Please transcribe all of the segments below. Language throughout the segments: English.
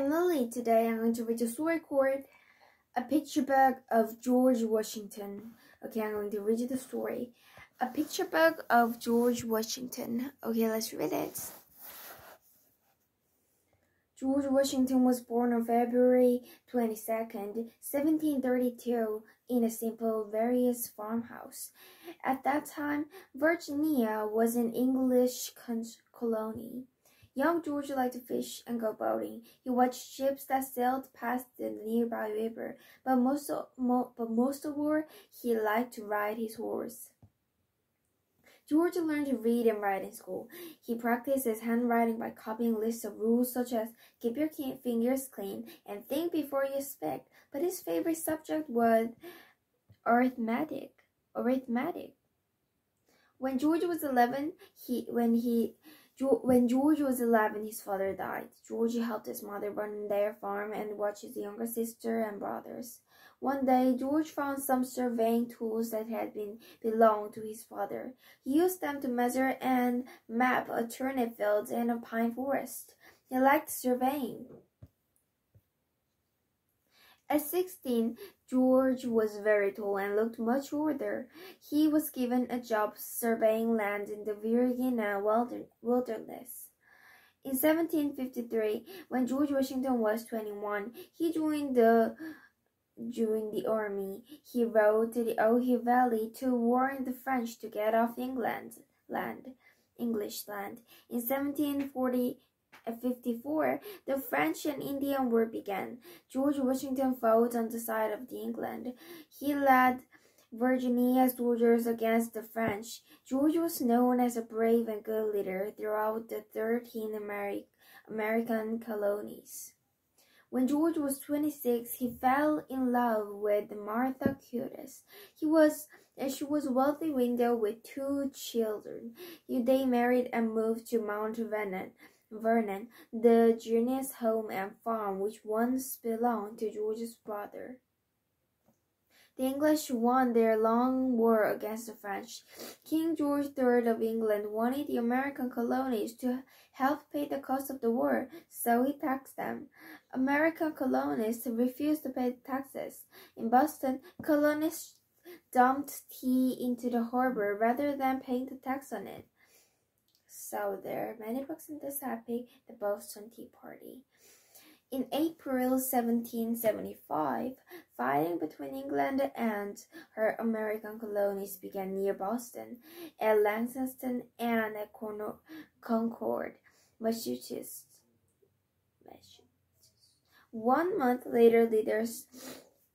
I'm Lily. Today I'm going to read a story called A Picture Book of George Washington. Okay, I'm going to read you the story. A Picture Book of George Washington. Okay, let's read it. George Washington was born on February 22nd, 1732, in a simple, various farmhouse. At that time, Virginia was an English colony. Young George liked to fish and go boating. He watched ships that sailed past the nearby river, but most of, mo, but most of all, he liked to ride his horse. George learned to read and write in school. He practiced his handwriting by copying lists of rules such as keep your fingers clean and think before you speak. But his favorite subject was arithmetic. Arithmetic. When George was 11, he when he when George was 11, his father died. George helped his mother run their farm and watched his younger sister and brothers. One day, George found some surveying tools that had been belonged to his father. He used them to measure and map a turnip field and a pine forest. He liked surveying. At 16, George was very tall and looked much older. He was given a job surveying land in the Virginia wilderness. In 1753, when George Washington was 21, he joined the during the army, he rode to the Ohio Valley to warn the French to get off England land, English land. In 1740 54, the French and Indian War began. George Washington fought on the side of the England. He led Virginia soldiers against the French. George was known as a brave and good leader throughout the 13 Ameri American colonies. When George was 26, he fell in love with Martha Custis. He was she was a wealthy widow with two children. They married and moved to Mount Vernon, Vernon, the Junior's home and farm which once belonged to George's brother. The English won their long war against the French. King George III of England wanted the American colonies to help pay the cost of the war, so he taxed them. American colonists refused to pay taxes. In Boston, colonists dumped tea into the harbor rather than paying the tax on it. So there are many books in this epic, the Boston Tea Party. In April 1775, fighting between England and her American colonies began near Boston, at Lexington and at Concord, Massachusetts. One month later, leaders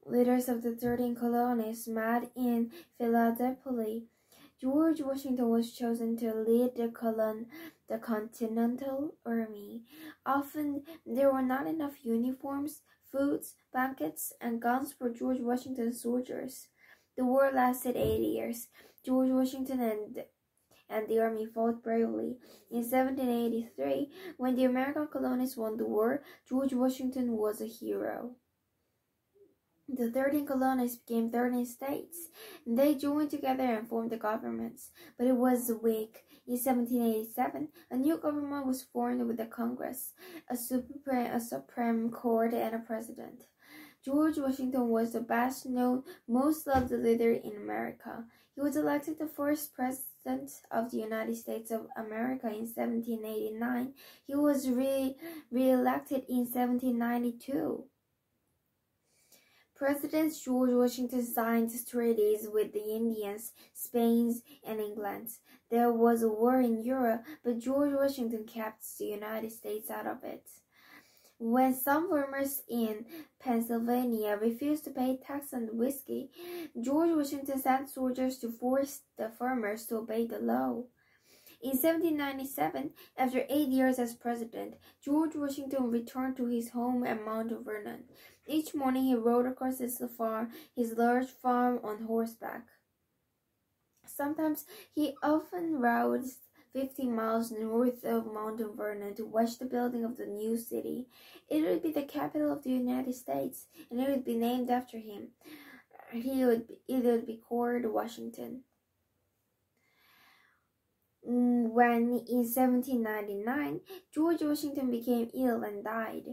leaders of the 13 colonies met in Philadelphia George Washington was chosen to lead the colon the Continental Army. Often there were not enough uniforms, foods, blankets, and guns for George Washington's soldiers. The war lasted eight years. George Washington and and the army fought bravely. In 1783, when the American colonists won the war, George Washington was a hero. The 13 colonies became 13 states. They joined together and formed the governments, but it was weak. In 1787, a new government was formed with a Congress, a Supreme, a Supreme Court, and a president. George Washington was the best known, most loved leader in America. He was elected the first president of the United States of America in 1789. He was re- re-elected in 1792. President George Washington signed treaties with the Indians, Spain, and England. There was a war in Europe, but George Washington kept the United States out of it. When some farmers in Pennsylvania refused to pay tax on whiskey, George Washington sent soldiers to force the farmers to obey the law. In 1797, after eight years as president, George Washington returned to his home at Mount Vernon. Each morning he rode across his farm, his large farm on horseback. Sometimes he often rode 50 miles north of Mount Vernon to watch the building of the new city. It would be the capital of the United States, and it would be named after him. He would be, it would be called Washington. When in 1799 George Washington became ill and died.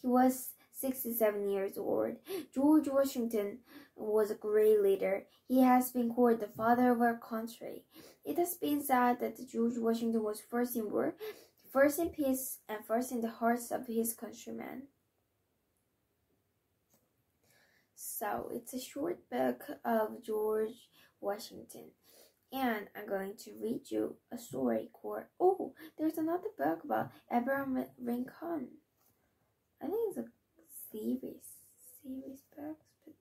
He was 67 years old. George Washington was a great leader. He has been called the father of our country. It has been said that George Washington was first in war, first in peace, and first in the hearts of his countrymen. So it's a short book of George Washington. And I'm going to read you a story called Oh, there's another book about Abraham Lincoln. I think it's a series series books, but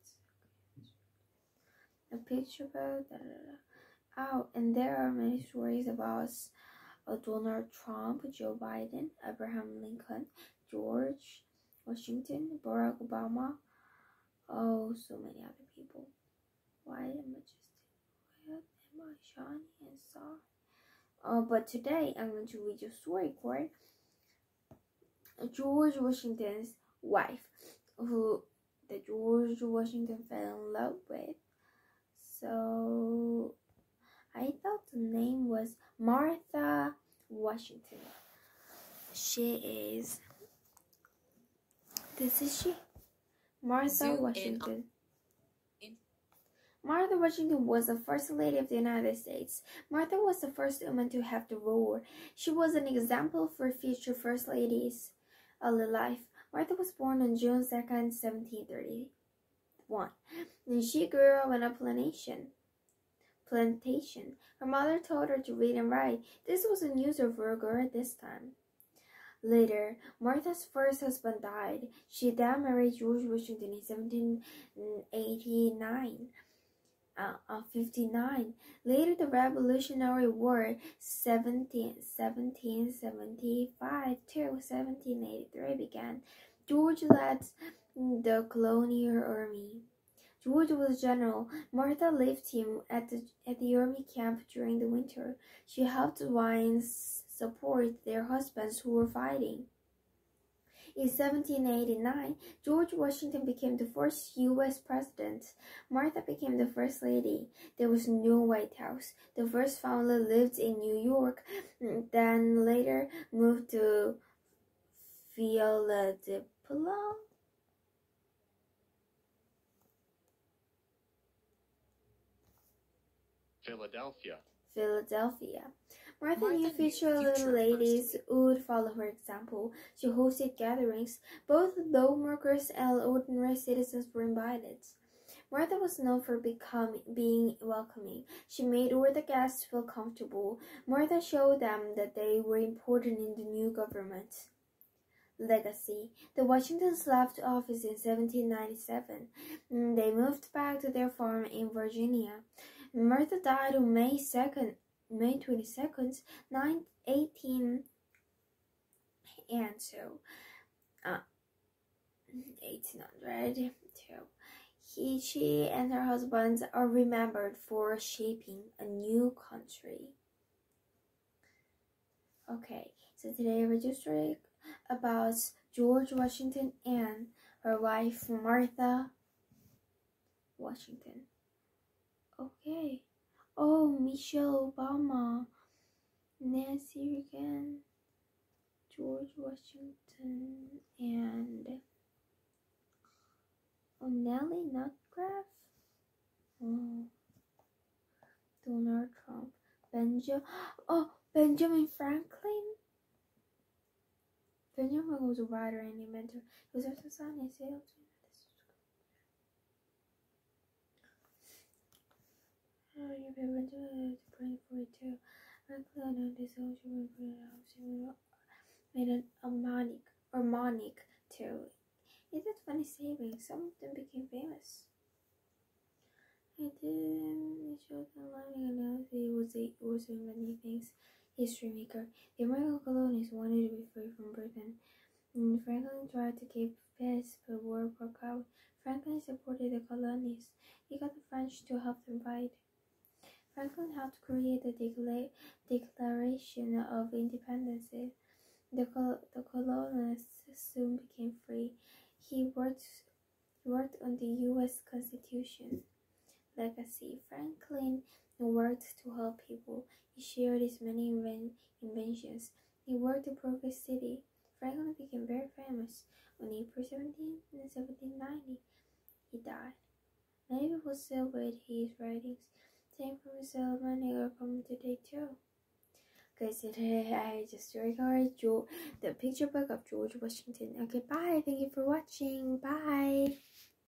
a picture book. Da, da, da. Oh, and there are many stories about uh, Donald Trump, Joe Biden, Abraham Lincoln, George Washington, Barack Obama. Oh, so many other people. Why am I just why I shiny and soft? Uh, but today I'm going to read you a story called George Washington's wife, who the George Washington fell in love with. So I thought the name was Martha Washington. She is. This is she. Martha Zoom Washington. Martha Washington was the First Lady of the United States. Martha was the first woman to have the role. She was an example for future First Ladies early life. Martha was born on June 2nd, 1731. And she grew up in a plantation. Plantation. Her mother taught her to read and write. This was unusual for a girl at this time. Later, Martha's first husband died. She then married George Washington in 1789. Uh, uh, 59. Later, the Revolutionary War, 17, 1775 to 1783, began. George led the colonial army. George was general. Martha left him at the, at the army camp during the winter. She helped the wives support their husbands who were fighting. In 1789, George Washington became the first U.S. president. Martha became the first lady. There was no White House. The first family lived in New York, mm, then later moved to Philadelphia. Philadelphia. Philadelphia. Martha, Martha knew future little ladies would follow her example. She hosted gatherings. Both low workers and ordinary citizens were invited. Martha was known for becoming, being welcoming. She made all the guests feel comfortable. Martha showed them that they were important in the new government. Legacy. The Washingtons left office in 1797. Mm, They moved back to their farm in Virginia. Martha died on May 2nd, May 22nd, 9, 18, and so, uh, 1802. He, she, and her husband are remembered for shaping a new country. Okay, so today read a story about George Washington and her wife Martha Washington. Okay. Oh, Michelle Obama, Nancy Reagan, George Washington, and oh, Nellie Nutgraf. Oh, Donald Trump, Benjamin. Oh, Benjamin Franklin. Benjamin was a writer and inventor. He was also son and sales. Oh, you remember to print for it too. Franklin and his social made an harmonic harmonic too. It had funny savings. Some of them became famous. I didn't show them learning analysis was a in many things. History maker. The American colonies wanted to be free from Britain. And Franklin tried to keep peace, but war broke out. Franklin supported the colonies. He got the French to help them fight. Franklin helped create the Decla- Declaration of Independence. The, col- the colonists soon became free. He worked, worked on the U.S. Constitution legacy. Franklin worked to help people. He shared his many inven- inventions. He worked to progress city. Franklin became very famous. On April 17, 1790, he died. Many people celebrate his writings. Same from his ceremony are coming today too. Okay, so today I just recorded the picture book of George Washington. Okay, bye. Thank you for watching. Bye.